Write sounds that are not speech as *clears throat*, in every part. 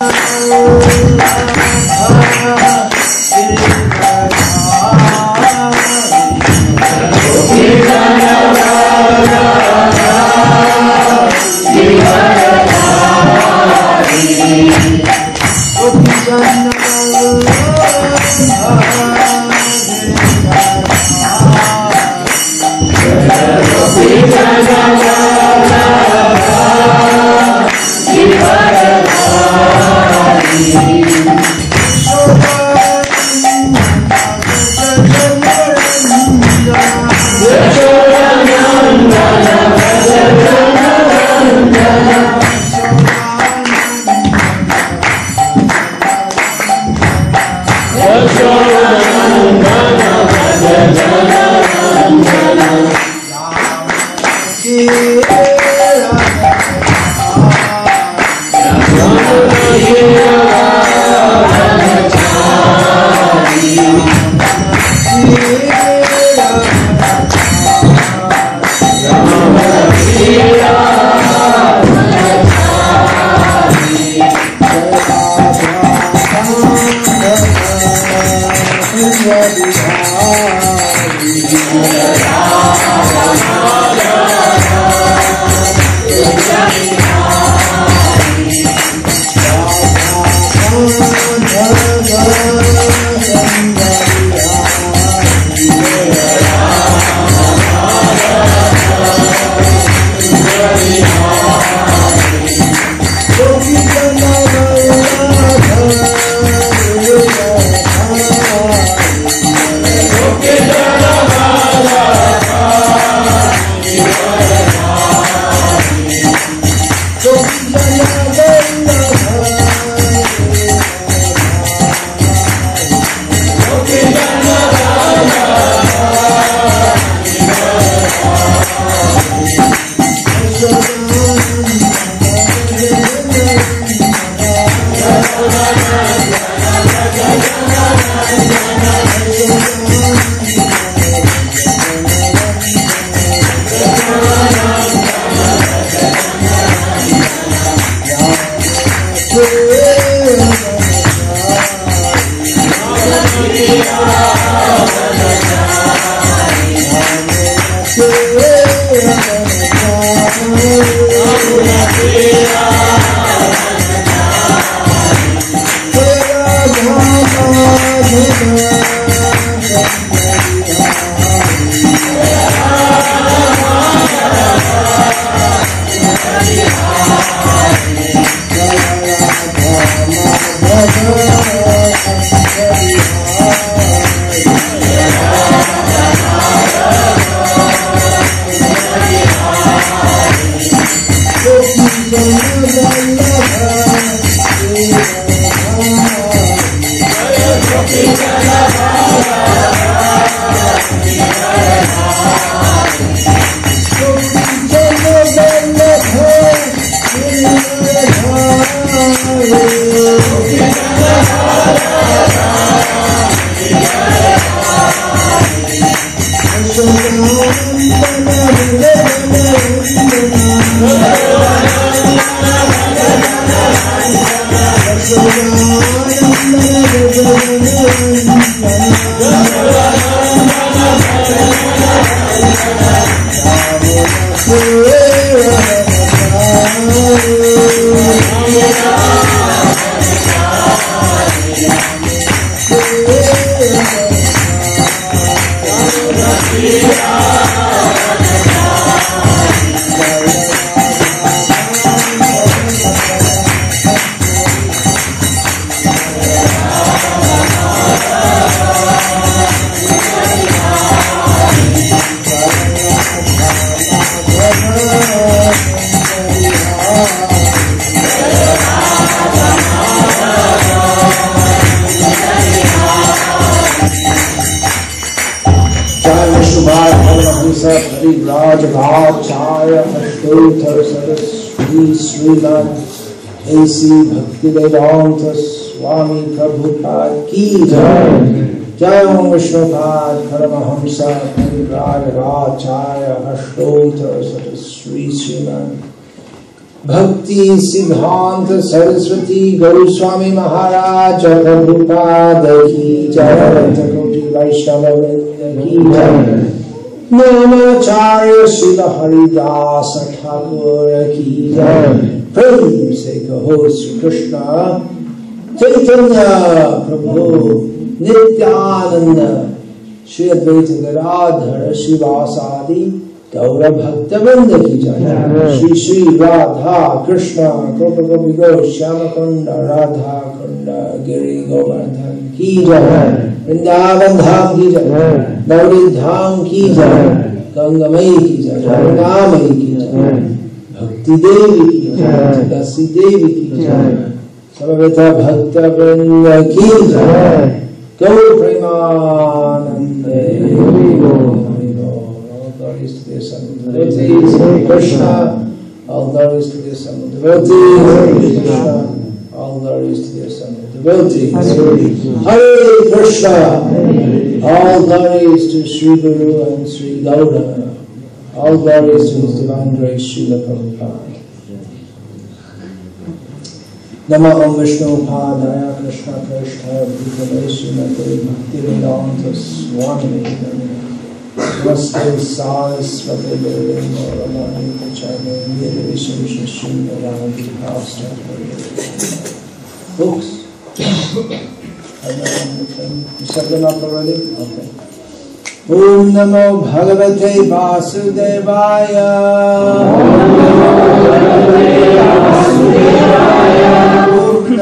Oh, ऐसी भक्ति वेदांत, स्वामी प्रभुपाद की जय। जय ओम श्रीमद भक्ति सिद्धांत, सरस्वती गोस्वामी महाराज, प्रभुपाद की जय। वैष्णव की जय। नामाचार्य हरिदास ठाकुर की जय। प्रेम से कहो श्री कृष्ण चैतन्य प्रभु, नित्यानंद, श्री अद्वैत गदाधर शिवासादि गौर भक्त वृंद की जय। श्री श्री राधा कृष्ण गोप गोपी गो श्याम कुंड राधा कुंड गिरी गोवर्धन की जय। वृंदावन धाम की जय। गौरी धाम की जय। गंगमयी की जय। गंगामयी की जय। भक्ति देवी की सीदेवी की सर्वथा भक्त वृंद की गौर Premanand Krishna, all there is to this and the devotees, all there is to this and the devotees, Hare Krishna, all there is to Sri Guru and Sri Gauranga, all there is to His Divine Grace Srila Prabhupada. नमो ओम विष्णु पादाय कृष्ण पृष्ठाय भूतले श्रीमते भक्ति वेदांत स्वामी नमस्ते सारस्वते देवे गौरवाणी प्रचारे निर्विशेष शून्यवादी pastor books you set them up already okay ॐ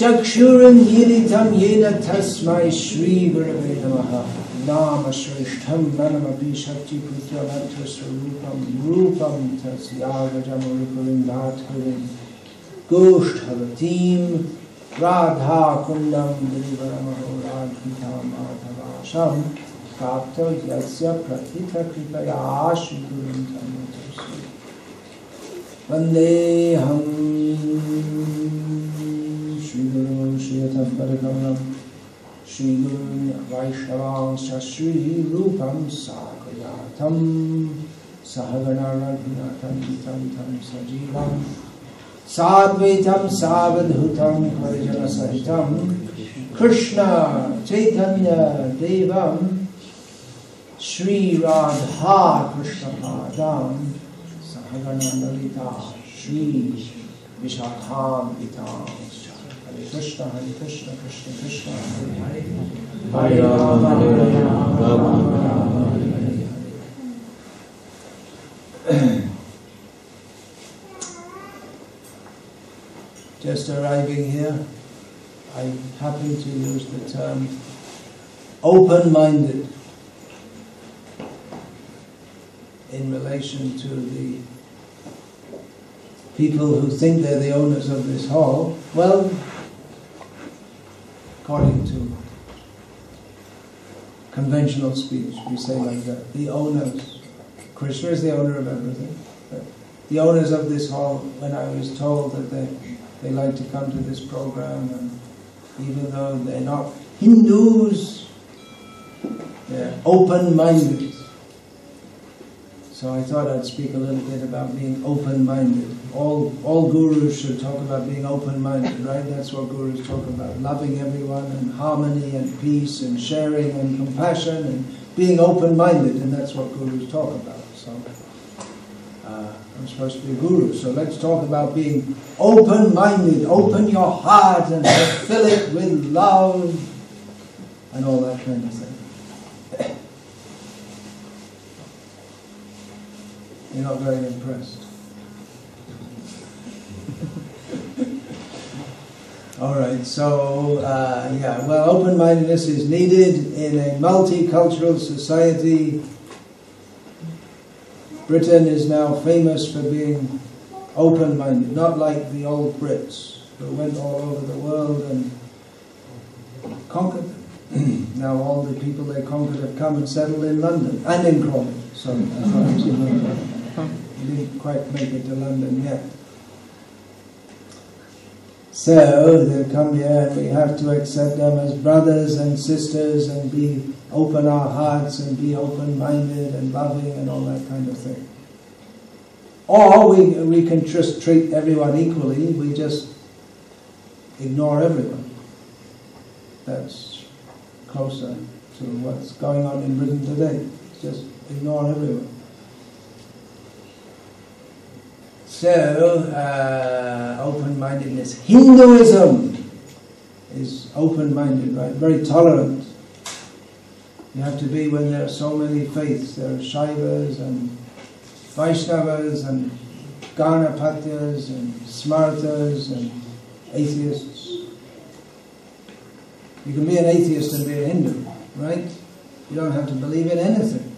चक्षुरुन्मीलितं येन तस्मै श्रीगुरवे नमः। नाम श्रेष्ठं ननमपि शक्तिपुत्रमर्थस्वरूपं रूपं तस्यागजमुरुपुरिन्दाथुरिं गोष्ठवतीं राधाकुण्डं गिरिवरमहो राधिकां माधवाशं प्राप्तो यस्य प्रथितकृपया श्रीगुरुं तन्मतस्मै श्रीगुरुं श्रीयथपरकमलं श्रीगुरुं वैष्णवांश्च श्रीरूपं साकयातं सहगणरघुनाथं तं तं सजीवं साद्वैतं सावधूतं हरिजनसहितं कृष्ण चैतन्यदेवं श्रीराधा कृष्णपादां सहगणललिता श्री हरे Krishna, Hare Krishna, Krishna Krishna, Just arriving here, I'm happy to use the term open-minded in relation to the people who think they're the owners of this hall. Well, according to conventional speech, we say like that. The owners. Krishna is the owner of everything. The owners of this hall, when I was told that they, they like to come to this program, and even though they're not Hindus, they're open-minded. So I thought I'd speak a little bit about being open-minded. All, all gurus should talk about being open-minded, right? That's what gurus talk about, loving everyone and harmony and peace and sharing and compassion and being open-minded, and that's what gurus talk about. So uh, I'm supposed to be a guru, so let's talk about being open-minded. Open your heart and fill it with love and all that kind of thing. You're not very impressed. All right, so uh, yeah, well, open mindedness is needed in a multicultural society. Britain is now famous for being open minded, not like the old Brits who went all over the world and conquered. *clears throat* now all the people they conquered have come and settled in London and in Crawley. So we didn't quite make it to London yet. So they've come here and we have to accept them as brothers and sisters and be open our hearts and be open-minded and loving and all that kind of thing. Or we, we can just treat everyone equally, we just ignore everyone. That's closer to what's going on in Britain today. Just ignore everyone. So, uh, open-mindedness. Hinduism is open-minded, right? Very tolerant. You have to be when there are so many faiths. There are Shaivas and Vaishnavas and Ganapatyas and Smartas and atheists. You can be an atheist and be a Hindu, right? You don't have to believe in anything,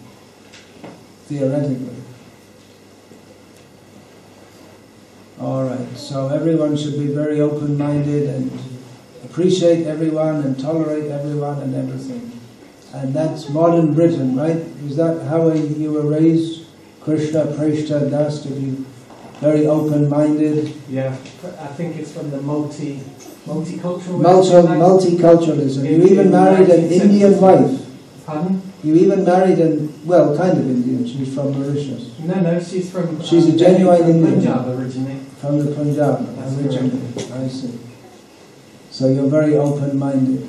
theoretically. All right, so everyone should be very open-minded and appreciate everyone and tolerate everyone and everything. And that's modern Britain, right? Is that how you were raised? Krishna, Preshta, Das, to be very open-minded? Yeah, I think it's from the multi, multicultural... Multi, multiculturalism. You even married an Indian wife. Pardon? You even married an, well, kind of Indian. She's from Mauritius. No, no, she's from... She's a um, genuine Indian. Punjab originally. From the Punjab, That's originally. I see. So you're very open-minded. *laughs*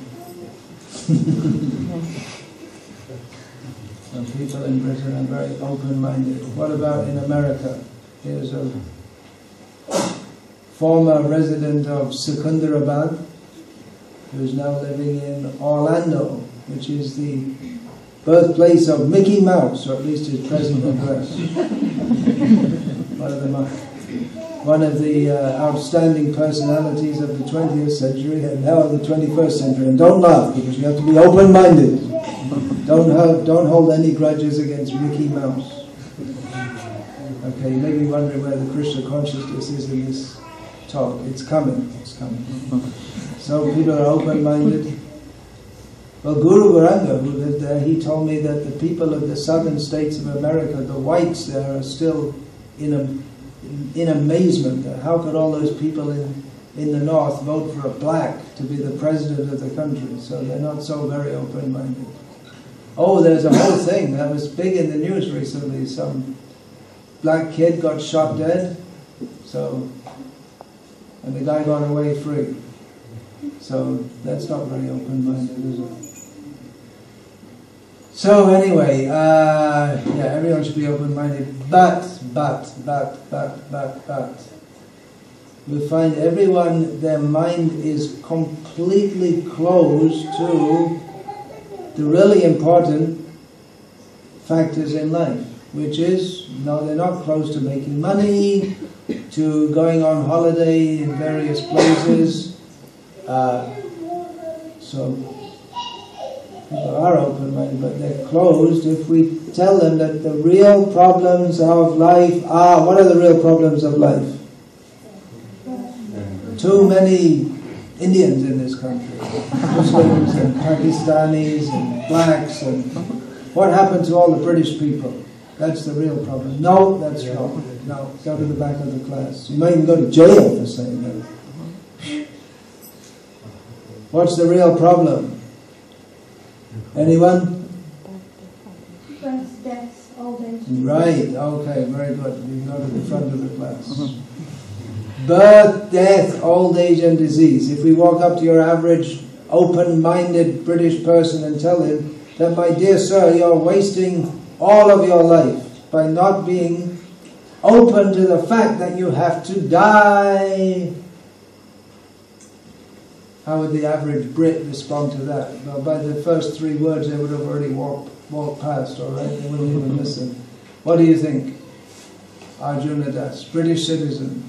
Some people in Britain are very open-minded. What about in America? Here's a former resident of Secunderabad who's now living in Orlando, which is the birthplace of Mickey Mouse, or at least his present *laughs* address. one of the one of the uh, outstanding personalities of the 20th century and now of the 21st century. And don't laugh because you have to be open-minded. Don't don't hold any grudges against Mickey Mouse. Okay, you may be wondering where the Krishna consciousness is in this talk. It's coming. It's coming. So people are open-minded. Well, Guru Varanga, who lived there, he told me that the people of the southern states of America, the whites there, are still in a in amazement how could all those people in, in the north vote for a black to be the president of the country? So they're not so very open-minded. Oh, there's a whole thing that was big in the news recently. Some black kid got shot dead, so and the guy got away free. So that's not very open-minded, is it? So anyway, uh, yeah, everyone should be open-minded. But, but, but, but, but, but, We find everyone, their mind is completely closed to the really important factors in life, which is, no, they're not close to making money, to going on holiday in various places. Uh, so are open-minded, but they're closed if we tell them that the real problems of life are, what are the real problems of life? Too many Indians in this country, Muslims and Pakistanis and blacks and what happened to all the British people? That's the real problem. No, that's wrong. No, go to the back of the class. You might even go to jail for saying that. What's the real problem? Anyone? Birth, death, old age. Right, okay, very good. You go to the front of the class. Birth, death, old age, and disease. If we walk up to your average open minded British person and tell him that, my dear sir, you're wasting all of your life by not being open to the fact that you have to die. How would the average Brit respond to that? Well, by the first three words, they would have already walked, walked past, all right? They wouldn't even listen. What do you think? Arjuna Das, British citizen,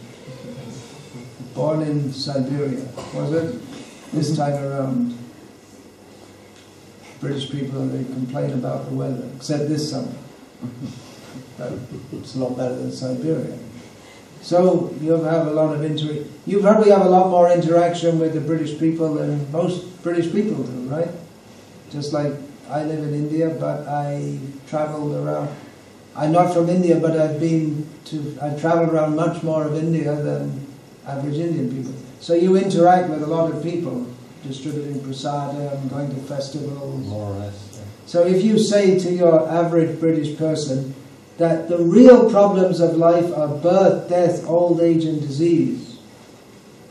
born in Siberia, was it? This time around, British people, they complain about the weather, except this summer. But it's a lot better than Siberia. So you have a lot of inter. You probably have a lot more interaction with the British people than most British people do, right? Just like I live in India, but I traveled around. I'm not from India, but I've been to, I've traveled around much more of India than average Indian people. So you interact with a lot of people, distributing prasadam, going to festivals. More or less. yeah. So if you say to your average British person that the real problems of life are birth, death, old age, and disease,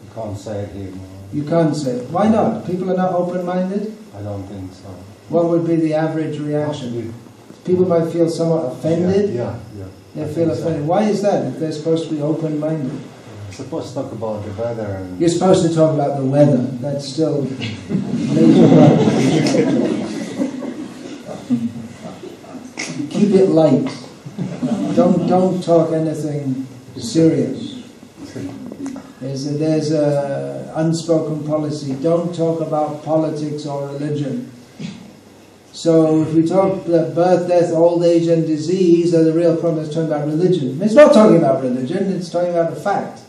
You can't say it here. no. you can't say it. Why not? People are not open-minded. I don't think so. What would be the average reaction? People might feel somewhat offended. Yeah, yeah. They I feel think so. offended. Why is that? If they're supposed to be open-minded, You're supposed to talk about the weather and you're supposed to talk about the weather. That's still *laughs* major. *laughs* Keep it light. Don't don't talk anything serious. There's a, there's a unspoken policy. Don't talk about politics or religion. So if we talk that birth, death, old age, and disease are the real problems, talking about religion. It's not talking about religion. It's talking about a fact.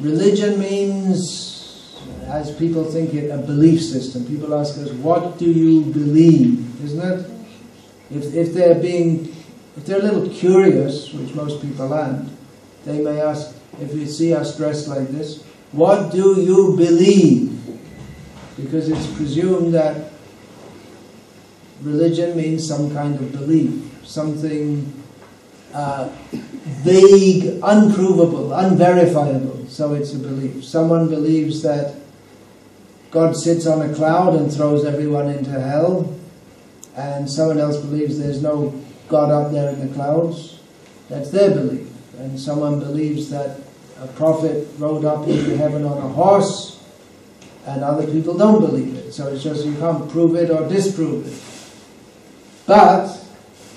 Religion means, as people think it, a belief system. People ask us, "What do you believe?" Isn't it? If if they're being, if they're a little curious, which most people aren't, they may ask, if you see us dressed like this, what do you believe? Because it's presumed that religion means some kind of belief, something uh, vague, unprovable, unverifiable. So it's a belief. Someone believes that God sits on a cloud and throws everyone into hell, and someone else believes there's no God up there in the clouds. That's their belief. And someone believes that a prophet rode up into heaven on a horse, and other people don't believe it. So it's just you can't prove it or disprove it. But *coughs*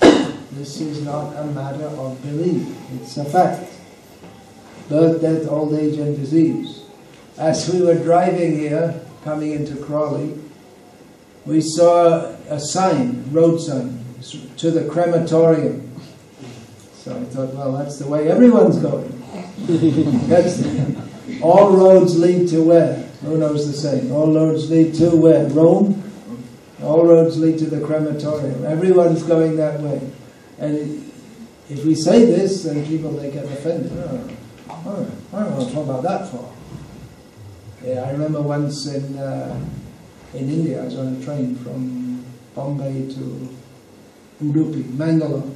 this is not a matter of belief, it's a fact. Birth, death, old age, and disease. As we were driving here, coming into Crawley, we saw a sign, road sign, to the crematorium. So I thought, well, that's the way everyone's going. *laughs* That's all roads lead to where? Who knows the saying? All roads lead to where? Rome. All roads lead to the crematorium. Everyone's going that way. And if we say this, then people they get offended. Oh, oh, I don't want to talk about that for. Yeah, I remember once in uh, in India, I was on a train from Bombay to Udupi, Mangalore,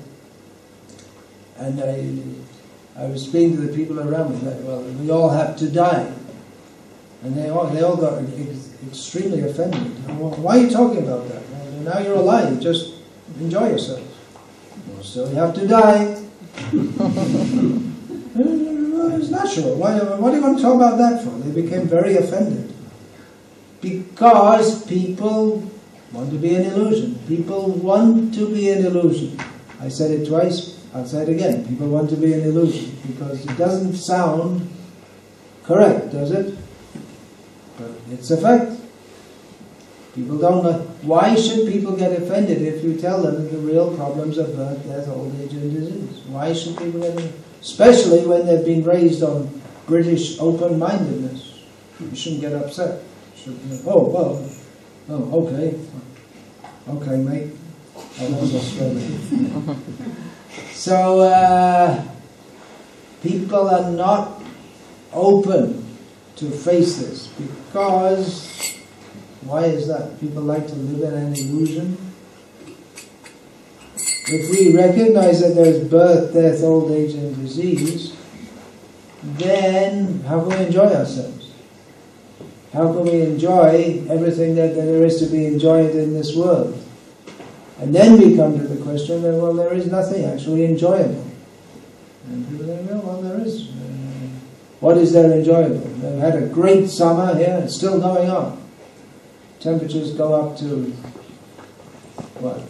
and I I was speaking to the people around me. Like, well, we all have to die, and they all they all got ex- extremely offended. Well, why are you talking about that? Well, now you're alive. Just enjoy yourself. So you have to die. *laughs* it's natural. Why, what are you going to talk about that for? They became very offended. Because people want to be an illusion. People want to be an illusion. I said it twice, I'll say it again. People want to be an illusion because it doesn't sound correct, does it? But it's a fact. People don't know. Why should people get offended if you tell them the real problems of birth, death, old age, and disease? Why should people get offended? Especially when they've been raised on British open mindedness. You shouldn't get upset. Shouldn't, oh, well, oh, okay. Okay, mate. That was Australia. so, uh, people are not open to face this because why is that? People like to live in an illusion. If we recognize that there's birth, death, old age, and disease, then how can we enjoy ourselves? How can we enjoy everything that, there is to be enjoyed in this world? And then we come to the question that, well, there is nothing actually enjoyable. And people say, well, well there is. Uh, what is there enjoyable? They've had a great summer here, it's still going on. Temperatures go up to, what,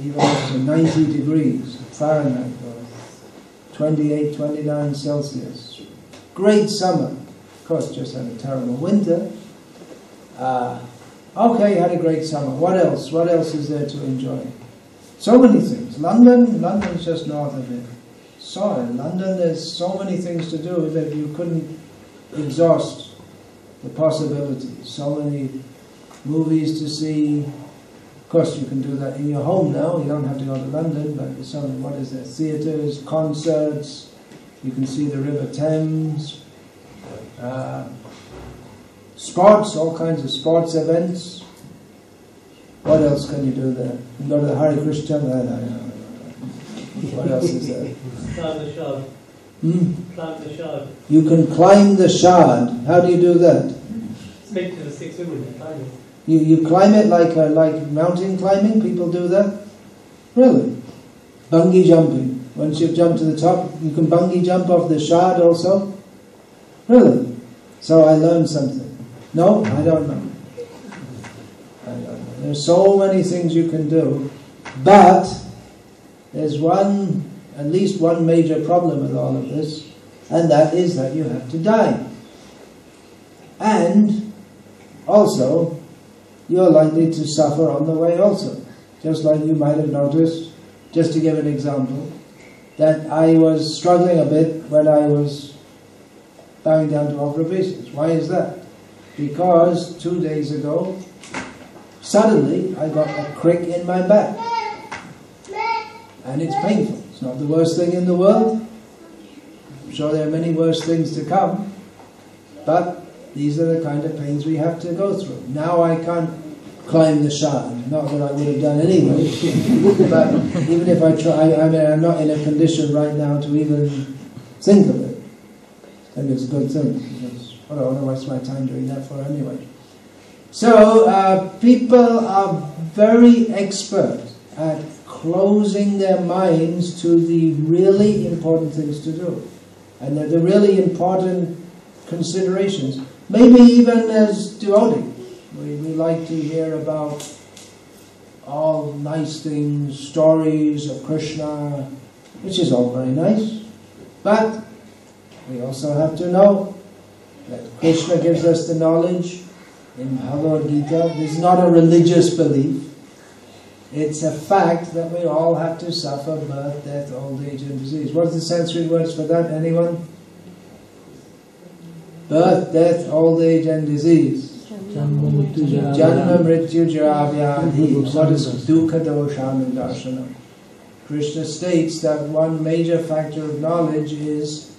even up to 90 degrees Fahrenheit, or 28, 29 Celsius. Great summer. Of course, just had a terrible winter. Uh, okay, had a great summer. What else? What else is there to enjoy? So many things. London, London's just north of it. So in London, there's so many things to do that you couldn't exhaust the possibilities. So many movies to see, Of course, you can do that in your home now. You don't have to go to London, but some what is there? Theatres, concerts. You can see the River Thames. Uh, sports, all kinds of sports events. What else can you do there? You go to the Hare Krishna. No, no, no, no. What else is there? Climb the shard. Hmm? Climb the shard. You can climb the shard. How do you do that? Speak to the six women climb it. You, you climb it like uh, like mountain climbing. People do that. Really? Bungee jumping. Once you've jumped to the top, you can bungee jump off the shard also. Really? So I learned something. No, I don't know. There's so many things you can do, but there's one, at least one major problem with all of this, and that is that you have to die. And also, you're likely to suffer on the way also. Just like you might have noticed, just to give an example, that I was struggling a bit when I was bowing down to offer obeisance. Why is that? Because two days ago, suddenly I got a crick in my back. And it's painful. It's not the worst thing in the world. I'm sure there are many worse things to come. But these are the kind of pains we have to go through. Now I can't climb the shard. Not that I would have done anyway. *laughs* but even if I try, I mean, I'm not in a condition right now to even think of it. Think it's a good thing what do I want to waste my time doing that for anyway? So uh, people are very expert at closing their minds to the really important things to do, and the, the really important considerations. Maybe even as devotees, we, we like to hear about all nice things, stories of Krishna, which is all very nice. But we also have to know Krishna gives us the knowledge in Bhagavad Gita. This is not a religious belief. It's a fact that we all have to suffer birth, death, old age, and disease. What's the Sanskrit words for that? Anyone? Birth, death, old age, and disease. Janma mrityu. What is dukkha darshanam? Krishna states that one major factor of knowledge is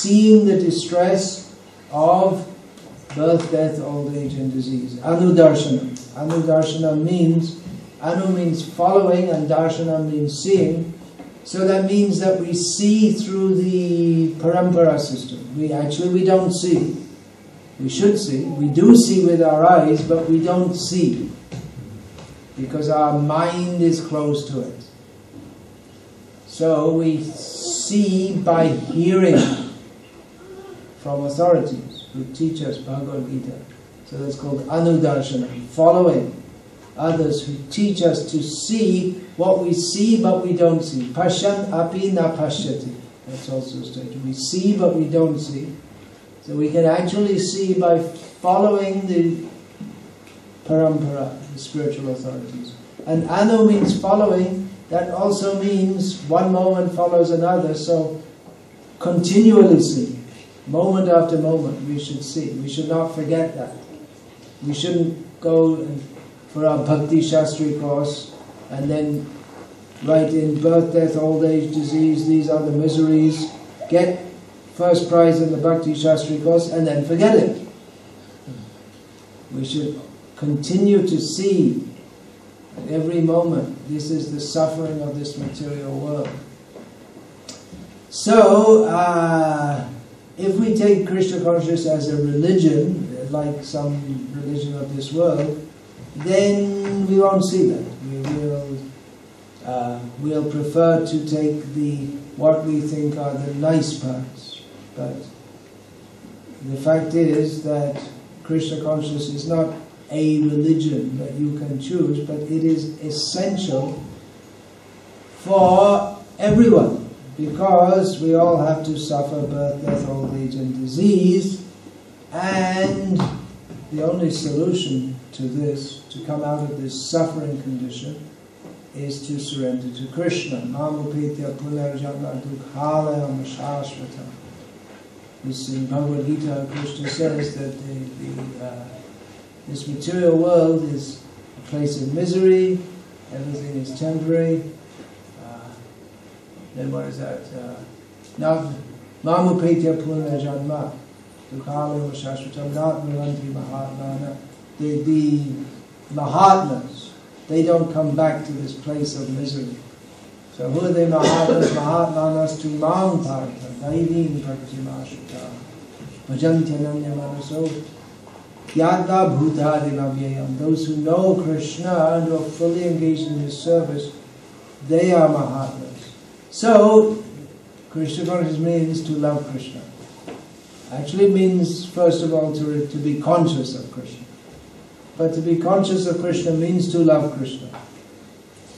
seeing the distress of birth, death, old age, and disease. Anudarshanam. Anudarshanam means, anu means following, and darshanam means seeing. So that means that we see through the parampara system. We actually we don't see. We should see. We do see with our eyes, but we don't see because our mind is closed to it. So we see by hearing from authorities who teach us Bhagavad Gita. So that's called anudarshana, following others who teach us to see what we see but we don't see. Pashan api na pashyati. That's also stated. We see but we don't see. So we can actually see by following the parampara, the spiritual authorities. And anu means following, that also means one moment follows another, so continually see. Moment after moment we should see. We should not forget that. We shouldn't go and, for our Bhakti Shastri course and then write in birth, death, old age, disease, these are the miseries, get first prize in the Bhakti Shastri course and then forget it. We should continue to see at every moment this is the suffering of this material world. So, uh, if we take Krishna consciousness as a religion, like some religion of this world, then we won't see that. We will uh, we'll prefer to take the what we think are the nice parts. But the fact is that Krishna consciousness is not a religion that you can choose, but it is essential for everyone because we all have to suffer birth, death, old age, and disease, and the only solution to this, to come out of this suffering condition, is to surrender to Krishna. This in Bhagavad Gita, Krishna says that the, the, uh, this material world is a place of misery, everything is temporary. Then what is that? Uh, now, Mamupetya Puna Janma, Dukkhala Shashvatam, not Niranti Mahatmana. The, the Mahatmas, they don't come back to this place of misery. So who are the Mahatmas? *coughs* Mahatmanas to Mam Partha, Daivim Praktimashita, Bhajantananya Manaso, Yadna Bhutadi Navyayam. Those who know Krishna and who are fully engaged in his service, they are Mahatmas. So, Krishna consciousness means to love Krishna. Actually means, first of all, to, to be conscious of Krishna. But to be conscious of Krishna means to love Krishna.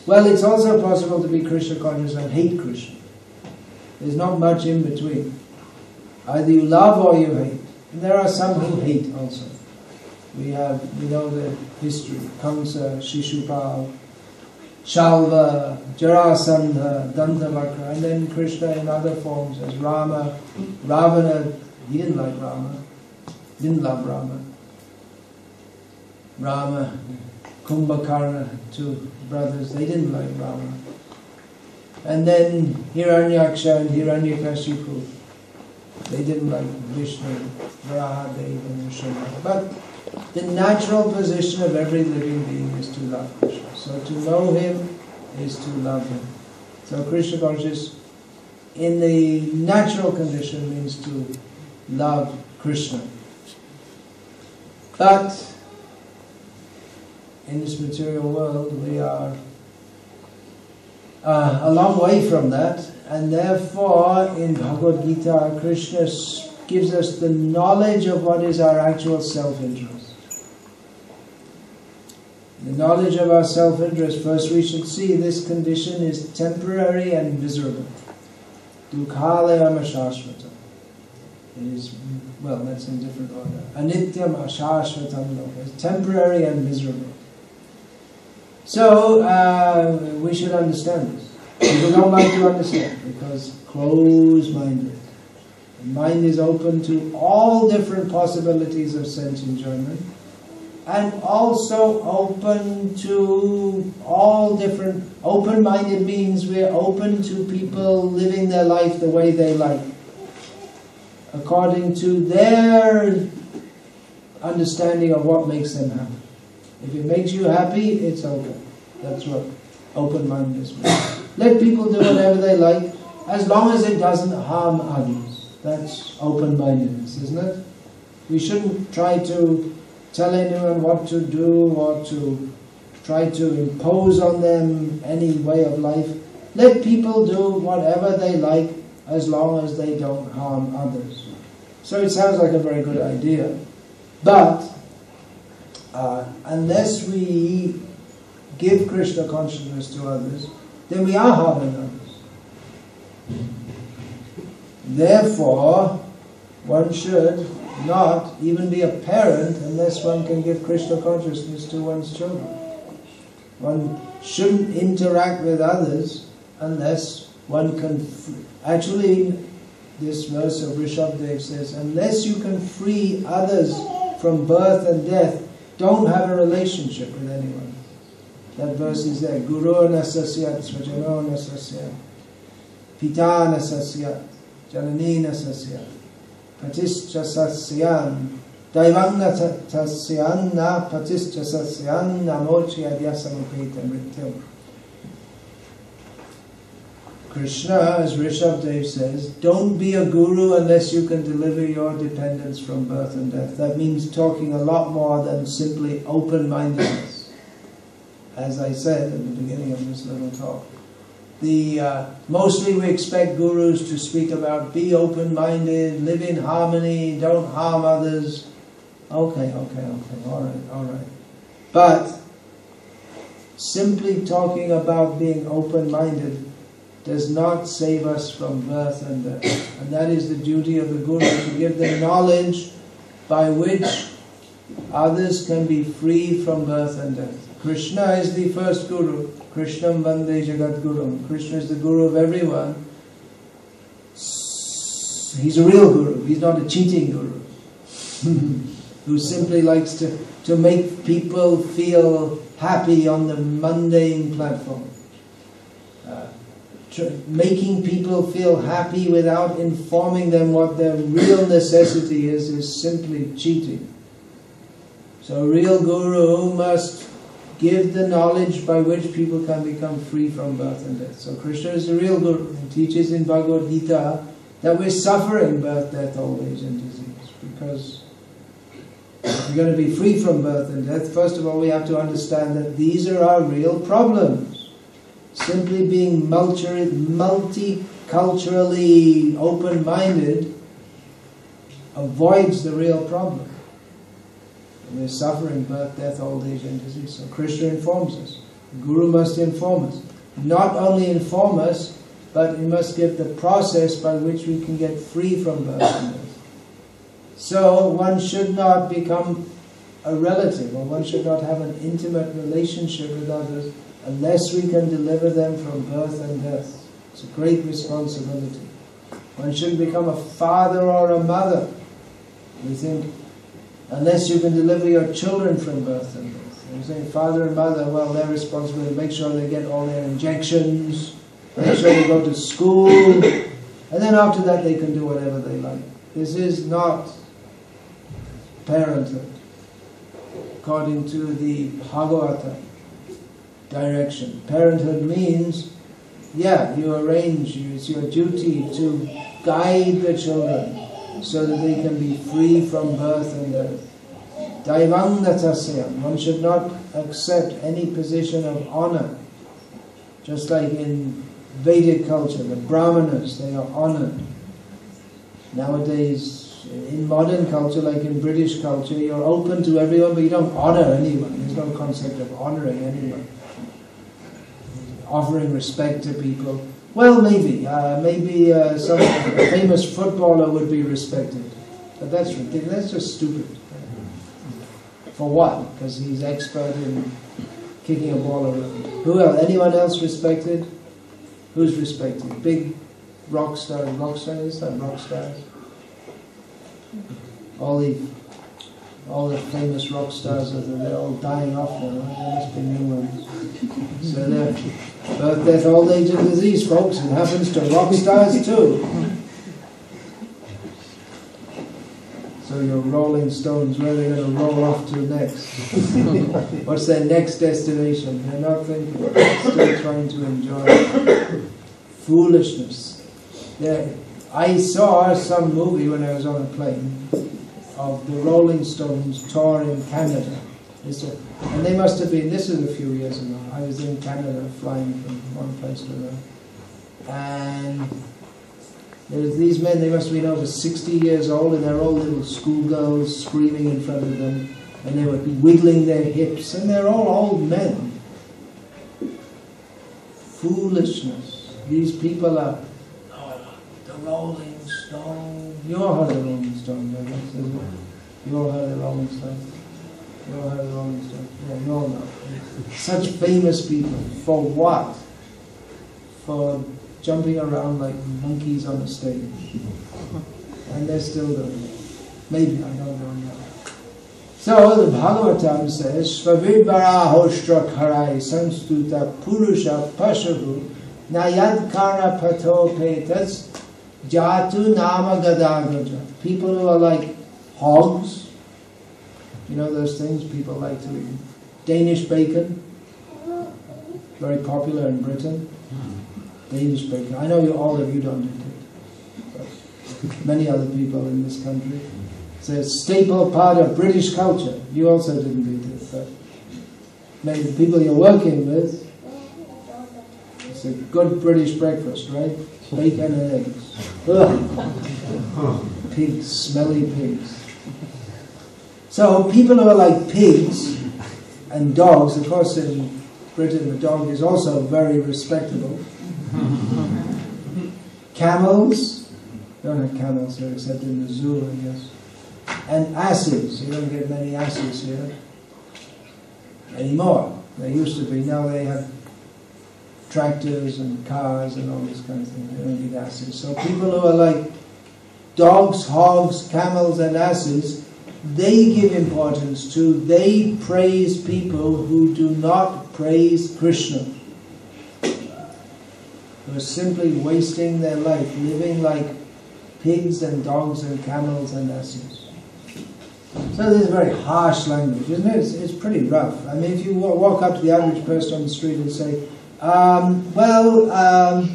Well, it's also possible to be Krishna conscious and hate Krishna. There's not much in between. Either you love or you hate. And there are some who hate also. We have, we know the history. Kamsa, Shishupal, Shalva, Jarasandha, uh, Dantavakra, and then Krishna in other forms as Rama, Ravana, he didn't like Rama, didn't love Rama. Rama, Kumbhakarna, two brothers, they didn't like Rama. And then Hiranyaksha and Hiranyakashipu, they didn't like Vishnu, Varahadev and Vishnu. But the natural position of every living being is to love Krishna. So to know him is to love him. So Krishna consciousness in the natural condition means to love Krishna. But in this material world we are uh, a long way from that and therefore in Bhagavad Gita Krishna gives us the knowledge of what is our actual self-interest. The knowledge of our self-interest, first we should see this condition is temporary and miserable. Dukhalayam ashashvata. It is, well, that's in different order. Anityam ashashvatam loka. Temporary and miserable. So, uh, we should understand this. People don't like to understand because closed-minded. The mind is open to all different possibilities of sense enjoyment and also open to all different, open-minded means we're open to people living their life the way they like, according to their understanding of what makes them happy. If it makes you happy, it's okay. That's what open-mindedness means. Let people do whatever they like, as long as it doesn't harm others. That's open-mindedness, isn't it? We shouldn't try to tell anyone what to do or to try to impose on them any way of life. Let people do whatever they like as long as they don't harm others. So it sounds like a very good idea. But uh, unless we give Krishna consciousness to others, then we are harming others. Therefore, one should not even be a parent unless one can give Krishna consciousness to one's children. One shouldn't interact with others unless one can. F- Actually, this verse of Rishabdev says, unless you can free others from birth and death, don't have a relationship with anyone. That verse is there. Guru nasasyat, svajano nasasyat, pita nasasyat, janani nasasyat. Patischa sasyan, daivangna tasyan na patischa sasyan namochi adyasamupeta mrityam. Krishna, as Rishabdev says, don't be a guru unless you can deliver your dependents from birth and death. That means talking a lot more than simply open-mindedness. As I said at the beginning of this little talk. The, uh, mostly we expect gurus to speak about be open-minded, live in harmony, don't harm others. Okay, okay, okay, all right, all right. But simply talking about being open-minded does not save us from birth and death. And that is the duty of the Guru, to give them knowledge by which others can be free from birth and death. Krishna is the first Guru. Krishna Vande Jagat Guru. Krishna is the Guru of everyone. He's a real Guru. He's not a cheating Guru. *laughs* who simply likes to, to make people feel happy on the mundane platform. Uh, making people feel happy without informing them what their real necessity is is simply cheating. So, a real guru must give the knowledge by which people can become free from birth and death. So, Krishna is the real guru. He teaches in Bhagavad Gita that we're suffering birth, death, old age, and disease because if we're going to be free from birth and death, first of all, we have to understand that these are our real problems. Simply being multi- multiculturally open minded avoids the real problem. We're suffering birth, death, old age, and disease. So Krishna informs us. The Guru must inform us. Not only inform us, but he must give the process by which we can get free from birth and death. So one should not become a relative, or one should not have an intimate relationship with others unless we can deliver them from birth and death. It's a great responsibility. One shouldn't become a father or a mother. We think, unless you can deliver your children from birth and death. You say father and mother, well, they're responsible to make sure they get all their injections, make sure they go to school, and then after that they can do whatever they like. This is not parenthood, according to the Bhagavata direction. Parenthood means, yeah, you arrange, it's your duty to guide the children so that they can be free from birth and death. Daivangatasyam, one should not accept any position of honor. Just like in Vedic culture, the Brahmanas, they are honored. Nowadays, in modern culture, like in British culture, you're open to everyone, but you don't honor anyone. There's no concept of honoring anyone. Offering respect to people. Well, maybe. Uh, maybe uh, some famous footballer would be respected. But that's ridiculous. That's just stupid. For what? Because he's expert in kicking a ball around. Who else? Anyone else respected? Who's respected? Big rock stars. Rock stars? that rock stars? All the all the famous rock stars are they're all dying off now. There must be new ones. So birth, death, old age, and disease, folks. It happens to rock stars too. So your Rolling Stones, where are they going to roll off to next? What's their next destination? They're not thinking. Still trying to enjoy foolishness. I saw some movie when I was on a plane of the Rolling Stones tour in Canada. And they must have been, this is a few years ago, I was in Canada flying from one place to another. And there's these men, they must have been over 60 years old, and they're all little schoolgirls screaming in front of them, and they would be wiggling their hips, and they're all old men. Foolishness. These people are, Rolling Stone. You all heard the Rolling Stone, I guess, isn't it? You all heard the Rolling Stone? You all heard the Rolling Stone? Yeah, you all know. Such famous people. For what? For jumping around like monkeys on a stage. And they're still doing it. Maybe, I don't know now. So the Bhagavatam says, Svavibara hoshtra karai sanstuta purusha pashavu nayad karna pato petas jatu nama. People who are like hogs, you know those things people like to eat. Danish bacon, very popular in Britain. Danish bacon. I know you, all of you don't eat it, but many other people in this country. It's a staple part of British culture. You also didn't eat it, but maybe the people you're working with, it's a good British breakfast, right? Bacon and eggs. Ugh. Pigs, smelly pigs. So people who are like pigs and dogs, of course in Britain the dog is also very respectable. Camels, don't have camels here except in the zoo, I guess. And asses, you don't get many asses here anymore. They used to be, now they have tractors and cars and all this kind of thing. Need asses. So people who are like dogs, hogs, camels, and asses they give importance to, they praise people who do not praise Krishna. Who are simply wasting their life, living like pigs and dogs and camels and asses. So this is very harsh language, isn't it? It's, it's pretty rough. I mean, if you walk up to the average person on the street and say, um, well, um,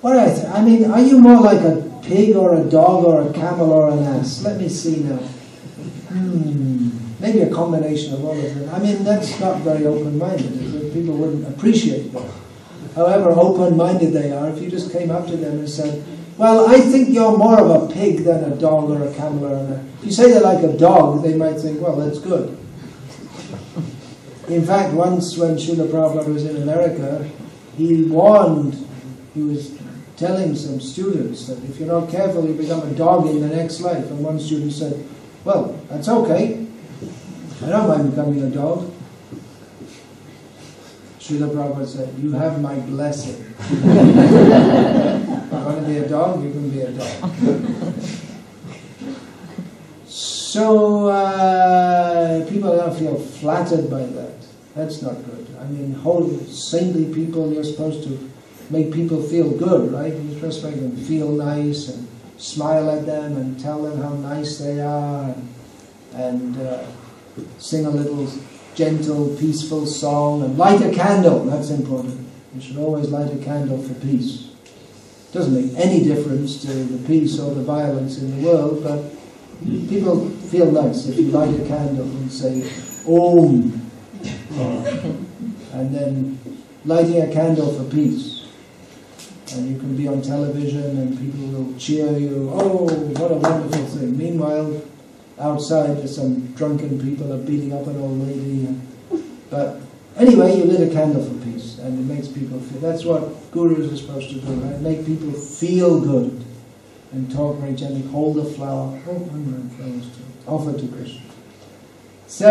what? I mean, are you more like a pig or a dog or a camel or an ass? Let me see now. Hmm, maybe a combination of all of them. I mean, that's not very open-minded. People wouldn't appreciate that. However open-minded they are, if you just came up to them and said, well, I think you're more of a pig than a dog or a camel or an ass. If you say they're like a dog, they might think, well, that's good. In fact, once when Srila Prabhupada was in America, he warned, he was telling some students that if you're not careful, you become a dog in the next life. And one student said, well, that's okay. I don't mind becoming a dog. Srila Prabhupada said, you have my blessing. *laughs* you want to be a dog, you can be a dog. So uh, people don't feel flattered by that. That's not good. I mean, holy, saintly people, you're supposed to make people feel good, right? You're supposed to make them feel nice and smile at them and tell them how nice they are and, and uh, sing a little gentle, peaceful song and light a candle. That's important. You should always light a candle for peace. It doesn't make any difference to the peace or the violence in the world, but people feel nice if you light a candle and say Om, *laughs* and then lighting a candle for peace. And you can be on television and people will cheer you. Oh, what a wonderful thing. Meanwhile, outside there's some drunken people are beating up an old lady. But anyway, you lit a candle for peace and it makes people feel. That's what gurus are supposed to do, right? Make people feel good and talk very gently. Hold a flower. Oh, I'm flowers too. Offer to Krishna. So,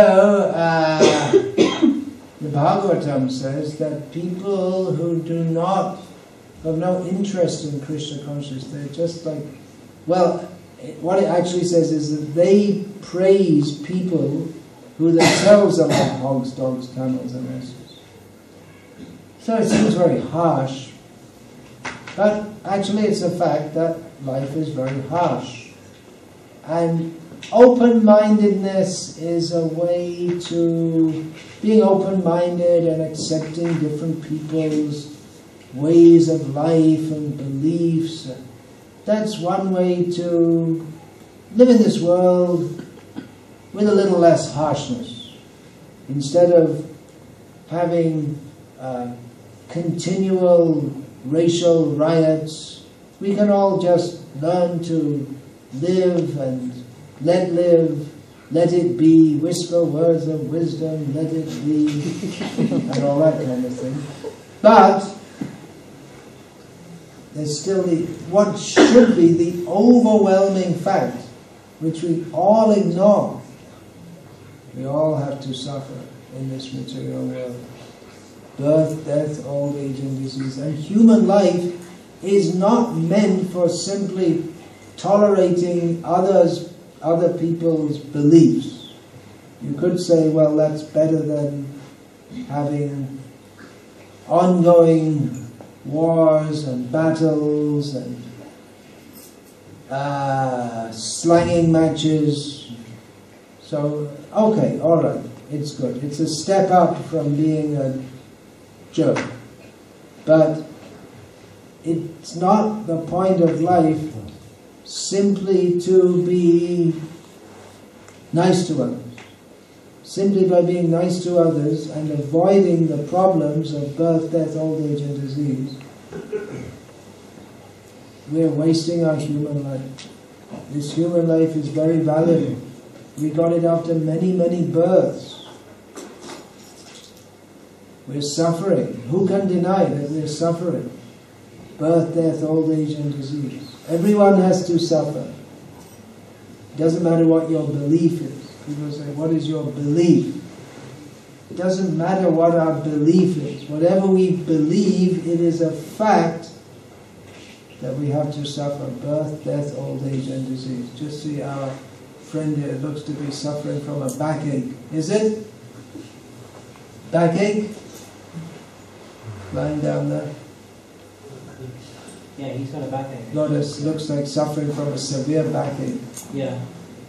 uh, *coughs* the Bhagavatam says that people who do not have no interest in Krishna consciousness, they're just like, well, what it actually says is that they praise people who themselves are like hogs, dogs, camels, and asses. So it seems very harsh, but actually it's a fact that life is very harsh. And open-mindedness is a way to being open-minded and accepting different people's ways of life and beliefs. That's one way to live in this world with a little less harshness. Instead of having uh, continual racial riots, we can all just learn to live and let live, let it be, whisper words of wisdom, let it be, *laughs* and all that kind of thing. But there's still the what should be the overwhelming fact, which we all ignore. We all have to suffer in this material world. Birth, death, old age, and disease. And human life is not meant for simply tolerating others, other people's beliefs. You could say, well, that's better than having ongoing wars and battles and uh, slanging matches. So, okay, all right, it's good. It's a step up from being a joke. But it's not the point of life simply to be nice to others. Simply by being nice to others and avoiding the problems of birth, death, old age, and disease, we're wasting our human life. This human life is very valuable. We got it after many, many births. We're suffering. Who can deny that we're suffering? Birth, death, old age, and disease. Everyone has to suffer. It doesn't matter what your belief is. People say, What is your belief? It doesn't matter what our belief is. Whatever we believe, it is a fact that we have to suffer birth, death, old age, and disease. Just see our friend here looks to be suffering from a backache. Is it? Backache? Lying down there. Yeah, he's got a backache. Lotus looks like suffering from a severe backache. Yeah.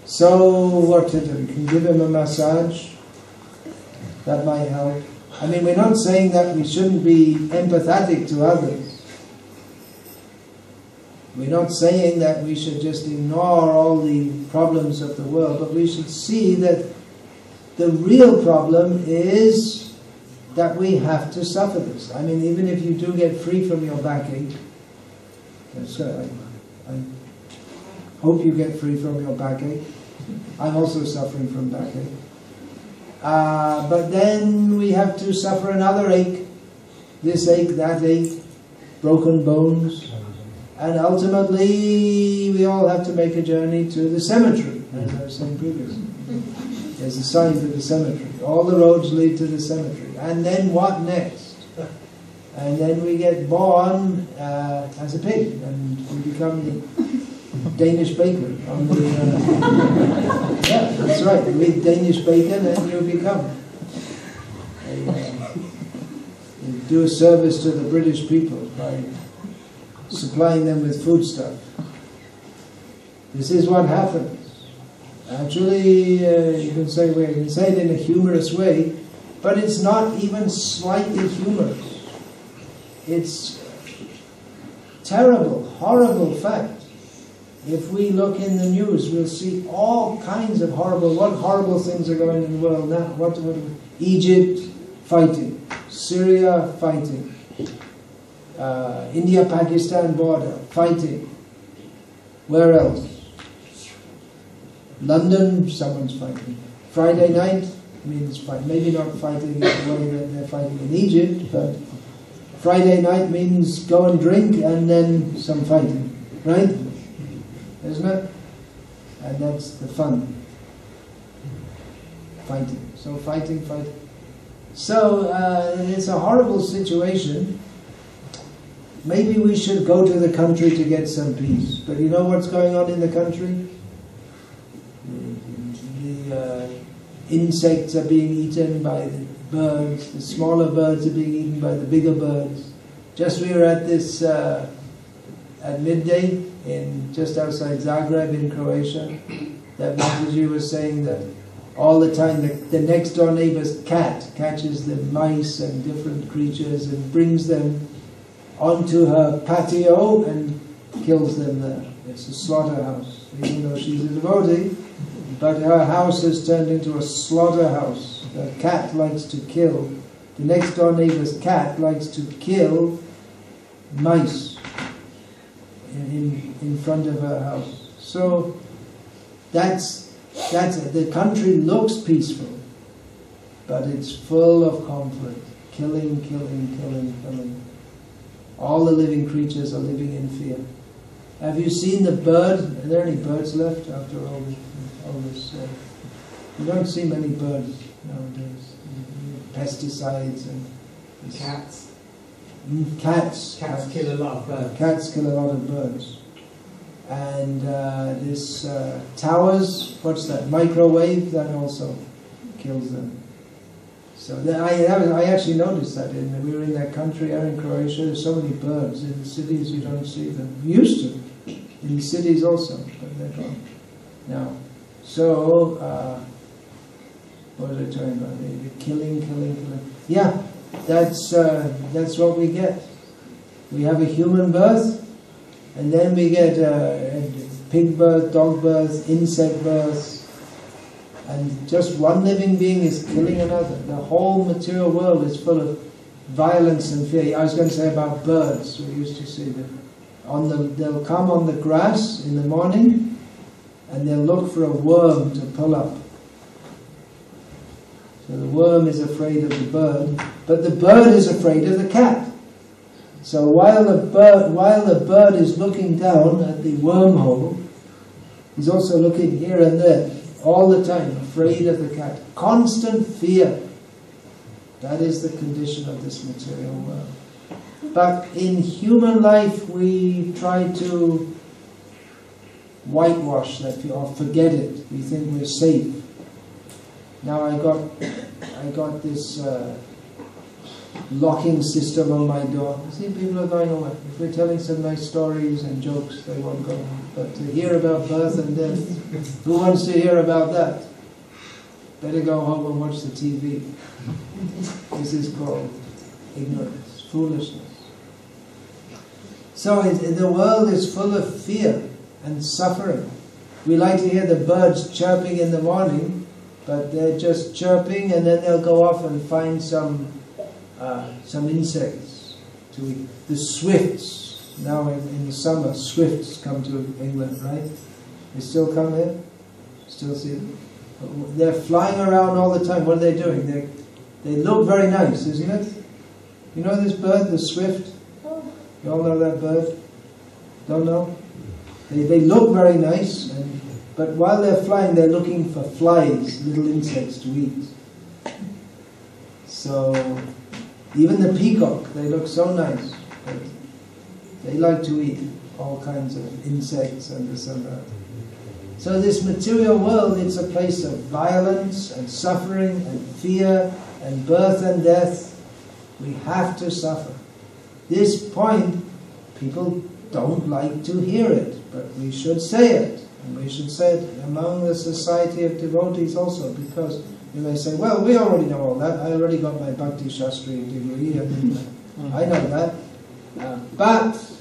So what to do? You can give him a massage. That might help. I mean, we're not saying that we shouldn't be empathetic to others. We're not saying that we should just ignore all the problems of the world, but we should see that the real problem is that we have to suffer this. I mean, even if you do get free from your backache, that's, uh, I, I hope you get free from your backache. I'm also suffering from backache. Uh, but then we have to suffer another ache, this ache, that ache, broken bones, and ultimately we all have to make a journey to the cemetery, as I was saying previously. There's a sign to the cemetery. All the roads lead to the cemetery. And then what next? And then we get born uh, as a pig, and we become the Danish bacon on the. Uh, *laughs* yeah, that's right. You Danish bacon, and you become. A, uh, you do a service to the British people by supplying them with foodstuff. This is what happens. Actually, uh, you can say well, you can say it in a humorous way, but it's not even slightly humorous. It's terrible, horrible fact. If we look in the news, we'll see all kinds of horrible. What horrible things are going in the world now? What? what Egypt fighting, Syria fighting, uh, India-Pakistan border fighting. Where else? London, someone's fighting. Friday night means fight. Maybe not fighting the way that they're fighting in Egypt, but Friday night means go and drink and then some fighting, right? Isn't it? And that's the fun. Fighting. So fighting, fighting. So uh, it's a horrible situation. Maybe we should go to the country to get some peace. But you know what's going on in the country? The uh, insects are being eaten by the birds, the smaller birds are being eaten by the bigger birds. Just we were at this uh, at midday in just outside Zagreb in Croatia. That Mataji was saying that all the time the, the next door neighbor's cat catches the mice and different creatures and brings them onto her patio and kills them there. It's a slaughterhouse, even though she's a devotee. But her house has turned into a slaughterhouse. The cat likes to kill. The next door neighbor's cat likes to kill mice in, in, front of her house. So that's that's. The country looks peaceful, but it's full of conflict. Killing, killing, killing, killing. All the living creatures are living in fear. Have you seen the bird? Are there any birds left after all? All this uh, you don't see many birds nowadays. Pesticides and Cats. Mm, cats. Cats kill a lot of birds. Cats kill a lot of birds. And uh, this uh, towers, what's that? Microwave that also kills them. So the, I, that was, I actually noticed that in we were in that country, are in Croatia. There's so many birds in the cities you don't see them. Used to in the cities also, but they're gone now. So uh, what was I talking about? The killing, killing, killing. Yeah, that's uh, that's what we get. We have a human birth, and then we get uh, pig birth, dog birth, insect birth, and just one living being is killing another. The whole material world is full of violence and fear. I was going to say about birds. We used to see them on the. They'll come on the grass in the morning, and they'll look for a worm to pull up. So the worm is afraid of the bird, but the bird is afraid of the cat. So while the bird, while the bird is looking down at the wormhole, he's also looking here and there, all the time, afraid of the cat. Constant fear. That is the condition of this material world. But in human life, we try to whitewash that or forget it. We think we're safe. Now I got I got this uh, locking system on my door. See, people are going away. If we're telling some nice stories and jokes, they won't go. But to hear about birth and death, who wants to hear about that? Better go home and watch the TV. This is called ignorance, foolishness. So it, the world is full of fear and suffering. We like to hear the birds chirping in the morning, but they're just chirping and then they'll go off and find some uh, some insects to eat. The swifts, now in, in the summer, swifts come to England, right? They still come here? Still see them? They're flying around all the time. What are they doing? They they look very nice, isn't it? You know this bird, the swift? You all know that bird? Don't know? They, they look very nice, and, but while they're flying, they're looking for flies, little insects to eat. So, even the peacock, they look so nice, but they like to eat all kinds of insects and this and that. So this material world, it's a place of violence and suffering and fear and birth and death. We have to suffer. This point, people don't like to hear it, but we should say it. And we should say it among the society of devotees also, because you may say, well, we already know all that. I already got my Bhakti Shastri degree, I know that. Uh, but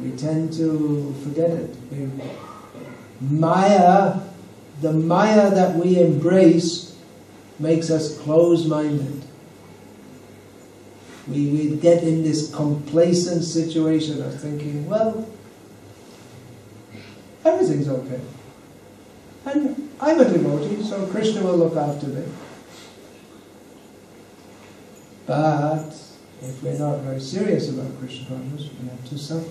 we tend to forget it. We, Maya, the Maya that we embrace, makes us close-minded. We, we get in this complacent situation of thinking, well, everything's okay. And I'm a devotee, so Krishna will look after me. But if we're not very serious about Krishna consciousness, we have to suffer.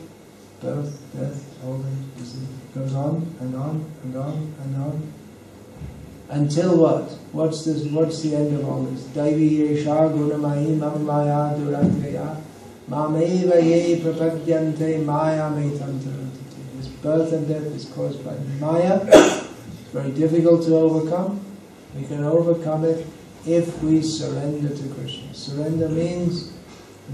Birth, death, old age, disease. It goes on and on and on and on. Until what? What's this? What's the end of all this? Daivi yesha ye prapadyante maya birth and death is caused by Maya. It's very difficult to overcome. We can overcome it if we surrender to Krishna. Surrender means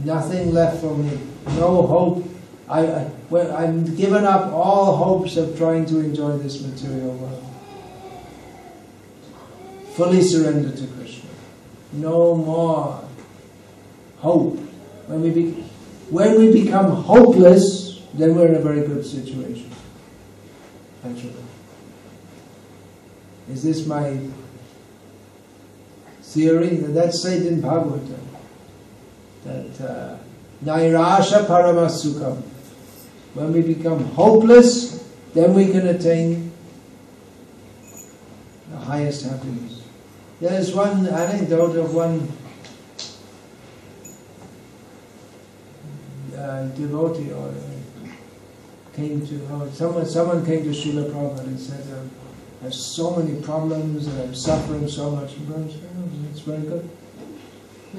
nothing left for me, no hope. I, I, well, I'm given up all hopes of trying to enjoy this material world. Fully surrender to Krishna. No more hope. When we, be, when we become hopeless, then we're in a very good situation. Actually. Is this my theory? That that's said in Bhagavatam. That uh, Nairasha Paramasukam. When we become hopeless, then we can attain the highest happiness. There's one anecdote of one uh, devotee or came to, or someone, someone came to Srila Prabhupada and said, uh, I have so many problems and I'm suffering so much. Prabhupada said, oh, it's very good.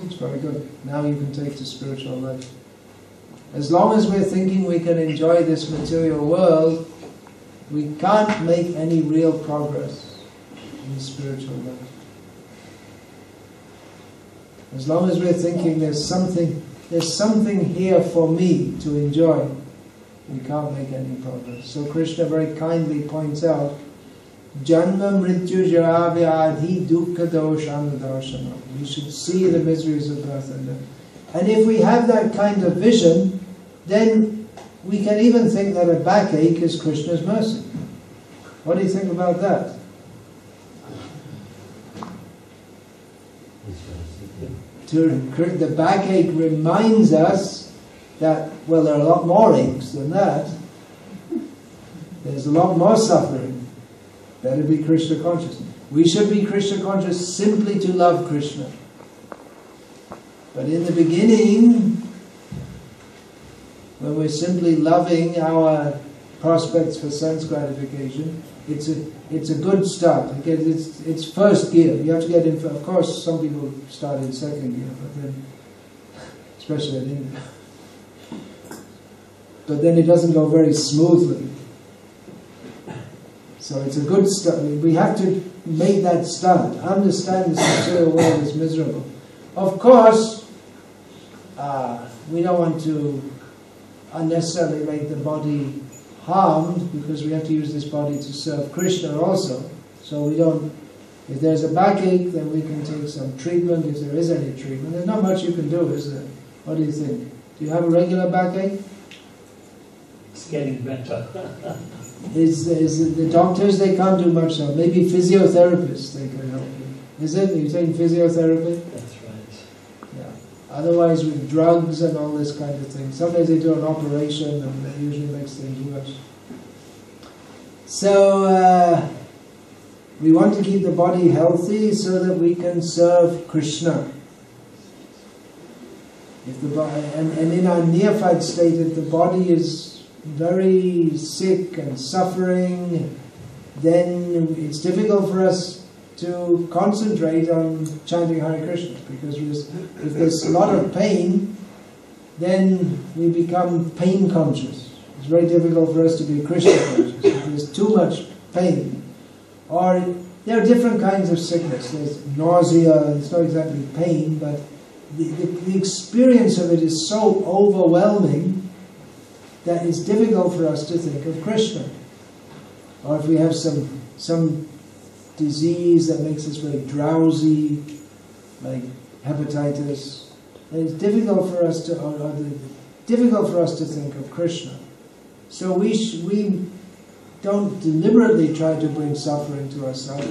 It's very good. Now you can take to spiritual life. As long as we're thinking we can enjoy this material world, we can't make any real progress in spiritual life. As long as we're thinking there's something, there's something here for me to enjoy, we can't make any progress. So Krishna very kindly points out, Janma mrityu jara vyadhi dukkha doshana darshana. We should see the miseries of birth and death. And if we have that kind of vision, then we can even think that a backache is Krishna's mercy. What do you think about that? To, the backache reminds us that, well, there are a lot more aches than that. There's a lot more suffering. Better be Krishna conscious. We should be Krishna conscious simply to love Krishna. But in the beginning, when we're simply loving our prospects for sense gratification, it's a it's a good start. Because It's it's first gear. You have to get in. Of course, some people start in second gear, but then, especially in India, but then it doesn't go very smoothly. So it's a good start. We have to make that start. Understand this material world is miserable. Of course, uh, we don't want to unnecessarily make the body harmed because we have to use this body to serve Krishna also. So we don't. If there's a backache, then we can take some treatment if there is any treatment. There's not much you can do, is there? What do you think? Do you have a regular backache? Getting better. *laughs* Is, is the doctors they can't do much now. Maybe physiotherapists they can help you. Is it? Are you taking physiotherapy? That's right. Yeah. Otherwise, with drugs and all this kind of thing. Sometimes they do an operation and that usually makes things worse. So, uh, we want to keep the body healthy so that we can serve Krishna. If the bo- and, and in our neophyte state, if the body is very sick and suffering, then it's difficult for us to concentrate on chanting Hare Krishna because if there's a lot of pain, then we become pain conscious. It's very difficult for us to be Krishna conscious. If there's too much pain, or there are different kinds of sickness. There's nausea, it's not exactly pain, but the, the, the experience of it is so overwhelming that it's difficult for us to think of Krishna. Or if we have some some disease that makes us very drowsy, like hepatitis, it's difficult for us to or, or the- difficult for us to think of Krishna. So we we don't deliberately try to bring suffering to ourselves.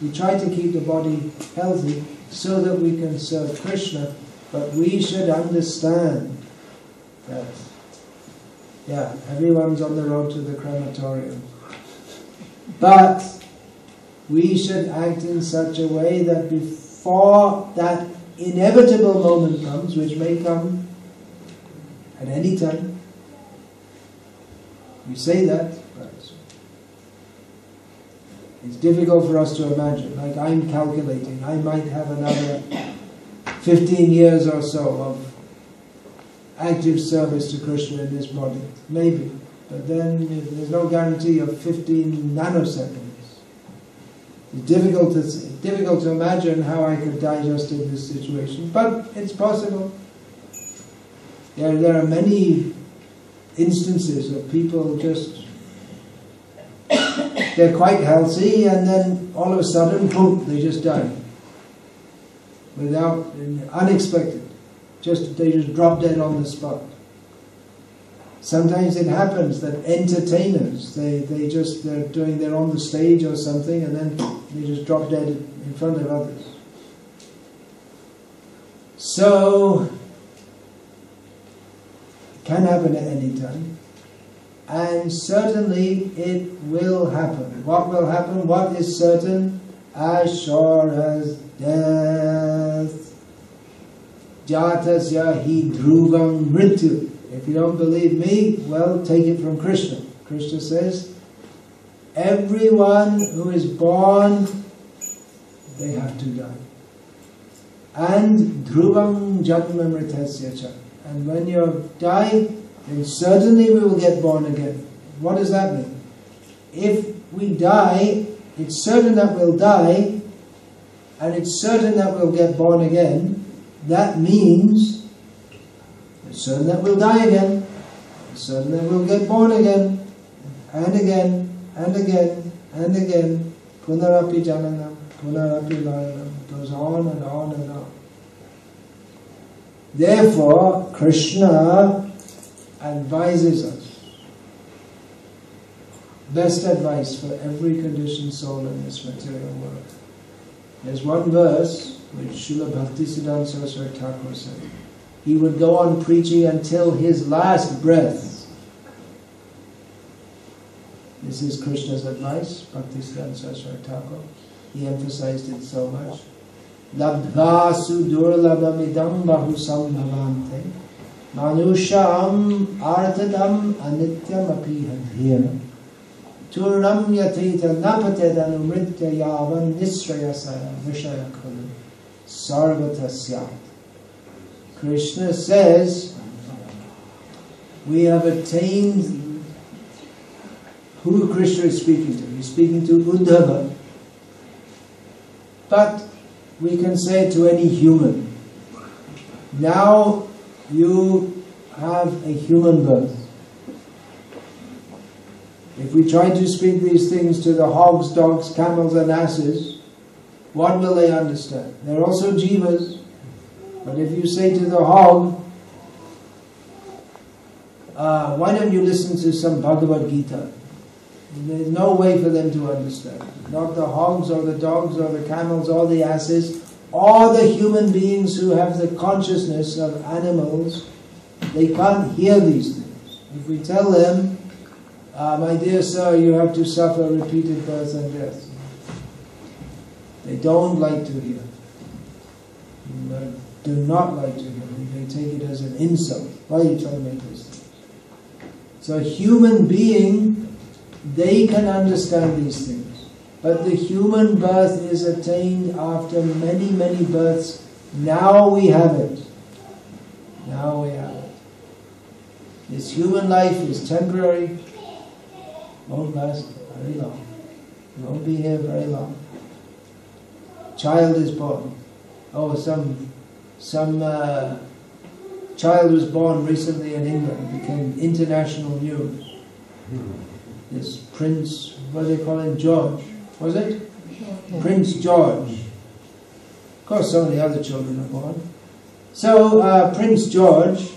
We try to keep the body healthy so that we can serve Krishna. But we should understand that yeah, everyone's on the road to the crematorium. But we should act in such a way that before that inevitable moment comes, which may come at any time, we say that, but it's difficult for us to imagine. Like I'm calculating, I might have another 15 years or so of active service to Krishna in this body. Maybe. But then there's no guarantee of 15 nanoseconds. It's difficult to, difficult to imagine how I could digest in this situation, but it's possible. There, there are many instances of people just *coughs* they're quite healthy and then all of a sudden boom they just die without unexpected just they just drop dead on the spot sometimes it happens that entertainers they, they just they're doing they're on the stage or something and then they just drop dead in front of others so it can happen at any time and certainly it will happen. What will happen? What is certain? As sure as death. Jatasya hi dhruvam mrityu. If you don't believe me, well, take it from Krishna. Krishna says, everyone who is born, they have to die. And dhruvam janma mritasya cha. And when you die, then certainly we will get born again. What does that mean? If we die, it's certain that we'll die, and it's certain that we'll get born again. That means it's certain that we'll die again, it's certain that we'll get born again, and again, and again, and again. Punarapi jananam, punarapi layanam, goes on and on and on. Therefore, Krishna advises us. Best advice for every conditioned soul in this material world. There's one verse which Srila Bhaktisiddhanta Saraswati Thakur said. He would go on preaching until his last breath. This is Krishna's advice, Bhaktisiddhanta Saraswati Thakur. He emphasized it so much. Labdha sudurlabhamidam bahu sambhavante Manusham artadam anityam api Turnam yatita napated anumritya yavan nisrayasaya vishaya kulu Krishna says we have attained who Krishna is speaking to. He's speaking to Uddhava. But we can say to any human. Now you have a human birth. If we try to speak these things to the hogs, dogs, camels, and asses, what will they understand? They're also jivas. But if you say to the hog, uh, why don't you listen to some Bhagavad Gita? There's no way for them to understand. Not the hogs or the dogs or the camels or the asses, or the human beings who have the consciousness of animals. They can't hear these things. If we tell them, uh, my dear sir, you have to suffer repeated birth and death. They don't like to hear. Do not like to hear. They take it as an insult. Why are you trying to make this things? So a human being, they can understand these things. But the human birth is attained after many, many births. Now we have it. Now we have it. This human life is temporary, won't last very long. You won't be here very long. Child is born. Oh, some some uh, child was born recently in England, became international news. This Prince, what do they call him, George, was it? Prince George. Of course, so many other children are born. So uh, Prince George,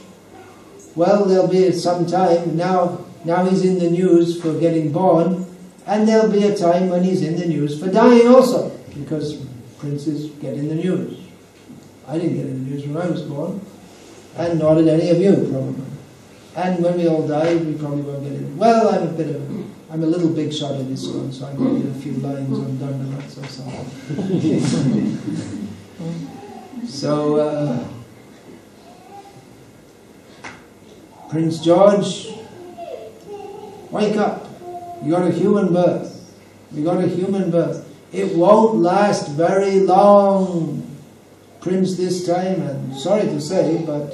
well, there'll be some time now. Now he's in the news for getting born, and there'll be a time when he's in the news for dying also, because princes get in the news. I didn't get in the news when I was born, and nor did any of you probably. And when we all die, we probably won't get in. Well, I'm a bit of, I'm a little big shot in this one, so I might get a few lines on Dandavats or something. *laughs* so, uh, Prince George, wake up. You got a human birth. You got a human birth. It won't last very long. Prince this time, and sorry to say, but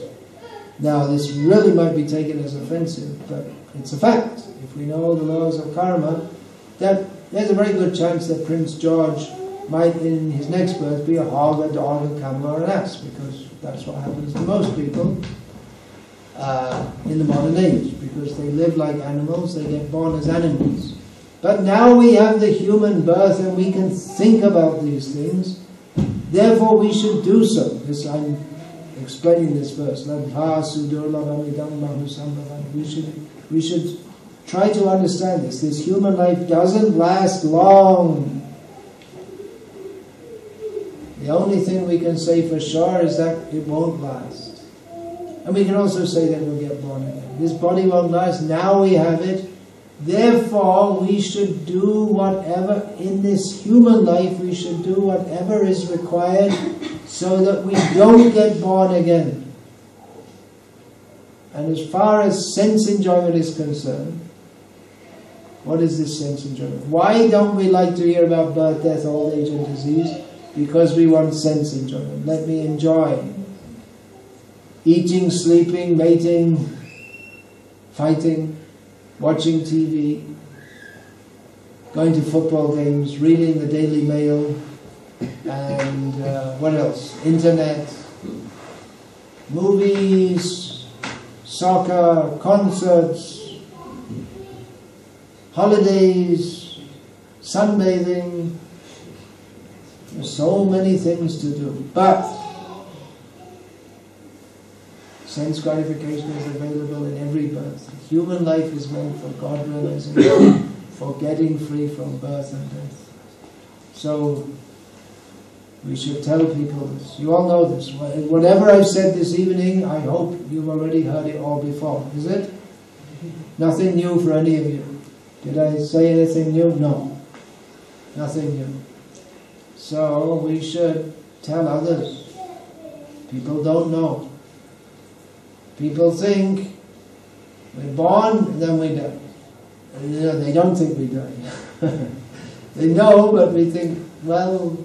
now this really might be taken as offensive, but it's a fact. If we know the laws of karma, that there's a very good chance that Prince George might, in his next birth, be a hog, a dog, a camel, or an ass, because that's what happens to most people uh, in the modern age, because they live like animals, they get born as animals. But now we have the human birth and we can think about these things. Therefore, we should do so. This I'm explaining this verse. We should, we should try to understand this. This human life doesn't last long. The only thing we can say for sure is that it won't last. And we can also say that we'll get born again. This body won't last. Now we have it. Therefore, we should do whatever in this human life, we should do whatever is required so that we don't get born again. And as far as sense enjoyment is concerned, what is this sense enjoyment? Why don't we like to hear about birth, death, old age, and disease? Because we want sense enjoyment. Let me enjoy eating, sleeping, mating, fighting watching TV, going to football games, reading the Daily Mail, and uh, what else? Internet, movies, soccer, concerts, holidays, sunbathing. There's so many things to do. But sense gratification is available in every birth. Human life is meant for God realizing, for getting free from birth and death. So we should tell people this. You all know this. Whatever I've said this evening, I hope you've already heard it all before. Is it? Nothing new for any of you. Did I say anything new? No. Nothing new. So we should tell others. People don't know. People think we're born and then we die. And, you know, they don't think we die. *laughs* they know, but we think, well,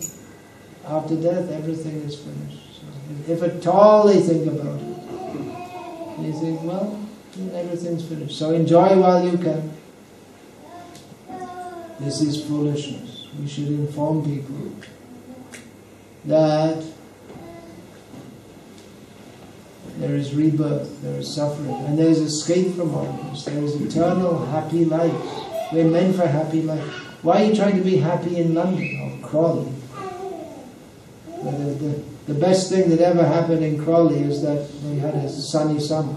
after death everything is finished. So if at all they think about it, they think, well, everything's finished. So enjoy while you can. This is foolishness. We should inform people that there is rebirth, there is suffering, and there is escape from all this. There is eternal happy life. We're meant for happy life. Why are you trying to be happy in London or Crawley? The, the, the best thing that ever happened in Crawley is that they had a sunny summer.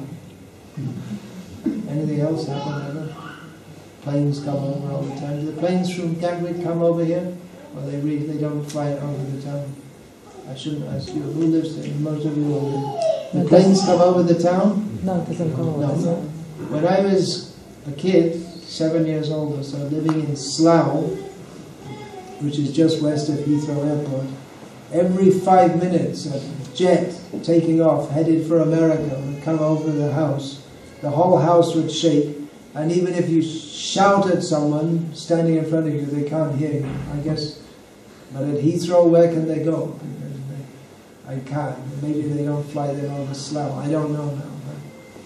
Anything else happen ever? Planes come over all the time. Do the planes from Gatwick come over here? Or they really they don't fly over the town? I shouldn't ask you. Who lives there? Most of you will live. The planes come over the town? No, it doesn't come over. No. does it? When I was a kid, seven years old or so, living in Slough, which is just west of Heathrow Airport, every five minutes a jet taking off, headed for America, would come over the house. The whole house would shake, and even if you shout at someone standing in front of you, they can't hear you, I guess. But at Heathrow, where can they go? I can't. Maybe they don't fly them over Slough. I don't know now.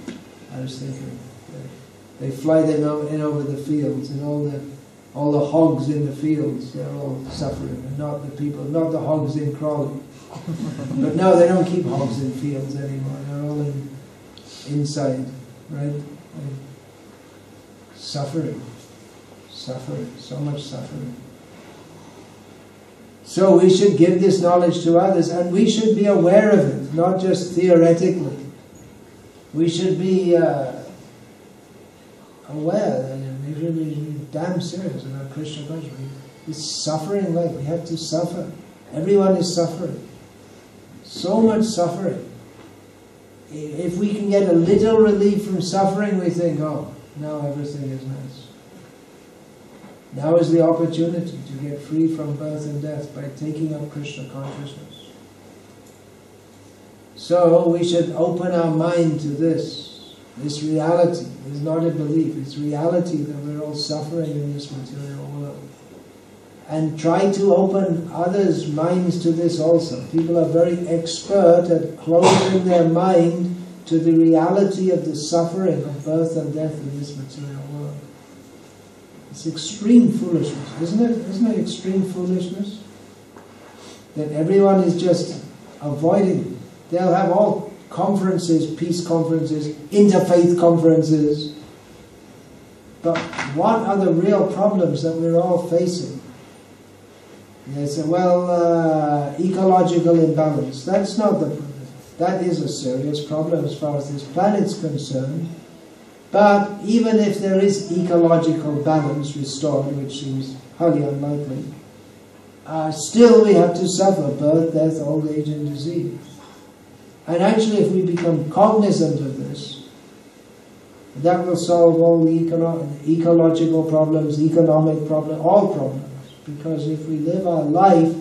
But I was thinking. They, fly them in over the fields, and all the all the hogs in the fields, they're all suffering, and not the people, not the hogs in Crawley. *laughs* but no, they don't keep hogs in fields anymore. They're all in, inside, right? They- suffering, suffering, so much suffering. So we should give this knowledge to others, and we should be aware of it, not just theoretically. We should be uh, aware that we should be damn serious about Krishna consciousness. It's suffering life. We have to suffer. Everyone is suffering. So much suffering. If we can get a little relief from suffering, we think, oh, now everything is nice. Now is the opportunity to get free from birth and death by taking up Krishna consciousness. So we should open our mind to this, this reality. It's not a belief, it's reality that we're all suffering in this material world. And try to open others' minds to this also. People are very expert at closing their mind to the reality of the suffering of birth and death in this material. It's extreme foolishness, isn't it? Isn't it extreme foolishness? That everyone is just avoiding. They'll have all conferences, peace conferences, interfaith conferences. But what are the real problems that we're all facing? They say, well, uh, ecological imbalance. That's not the problem. That is a serious problem as far as this planet's concerned. But even if there is ecological balance restored, which seems highly unlikely, uh, still we have to suffer birth, death, old age, and disease. And actually, if we become cognizant of this, that will solve all the ecological problems, economic problems, all problems. Because if we live our life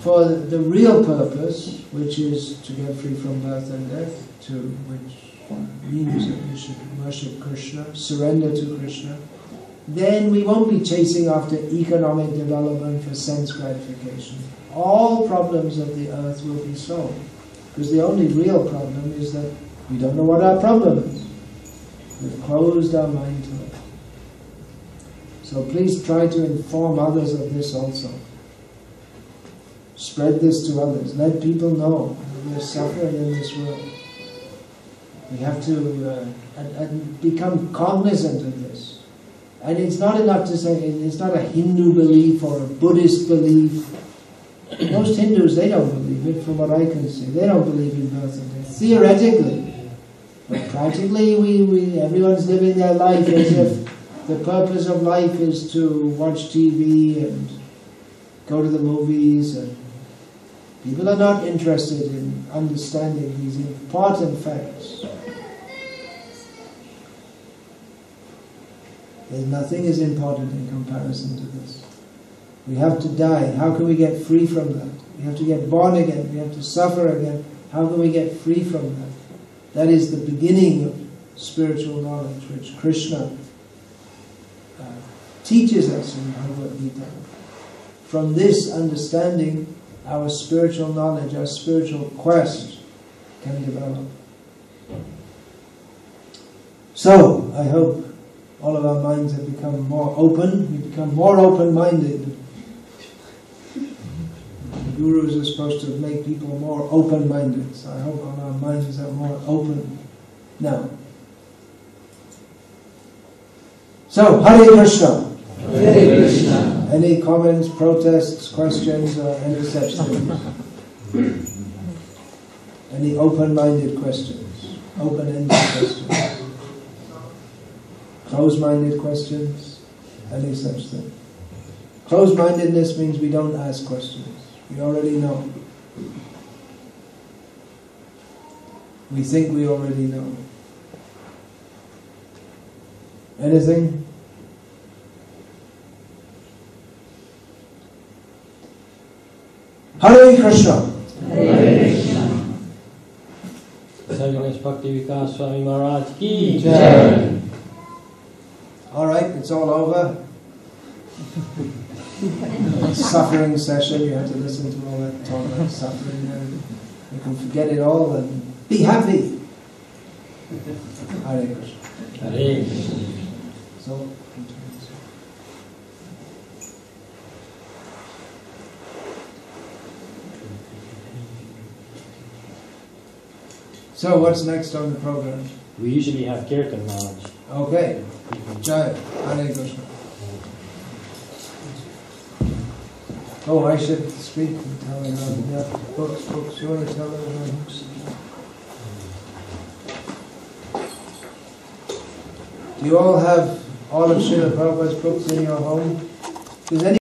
for the real purpose, which is to get free from birth and death, to which means that we should worship Krishna, surrender to Krishna, then we won't be chasing after economic development for sense gratification. All problems of the earth will be solved. Because the only real problem is that we don't know what our problem is. We've closed our mind to it. So please try to inform others of this also. Spread this to others. Let people know that we're suffering in this world. We have to uh, and, and become cognizant of this. And it's not enough to say it's not a Hindu belief or a Buddhist belief. Most Hindus, they don't believe it, from what I can see. They don't believe in birth and death. Theoretically. But practically, we, we, everyone's living their life as if the purpose of life is to watch TV and go to the movies. And people are not interested in understanding these important facts. Nothing is important in comparison to this. We have to die. How can we get free from that? We have to get born again. We have to suffer again. How can we get free from that? That is the beginning of spiritual knowledge, which Krishna uh, teaches us in Bhagavad Gita. From this understanding, our spiritual knowledge, our spiritual quest can develop. So, I hope all of our minds have become more open. We become more open-minded. The gurus are supposed to make people more open-minded. So I hope all our minds are more open now. So, Hare Krishna. Hare Krishna. Any comments, protests, questions, or any such? Any open-minded questions? Open-ended questions? Closed-minded questions? Any such thing? Closed-mindedness means we don't ask questions. We already know. We think we already know. Anything? Hare Krishna. Hare Krishna. Ganesh Bhakti Vikas Swami Maharaj ki Jai. All right, it's all over. suffering session, you have to listen to all that talk about suffering and you can forget it all and be happy. Hare Krishna. Hare Krishna. So, so what's next on the program? We usually have Kirtan Maharaj. Okay, Jai, Hare Krishna. Oh, I should speak and tell um, yeah, books, books, you want to tell about books? Do you all have all of Srila Prabhupada's books in your home? Does any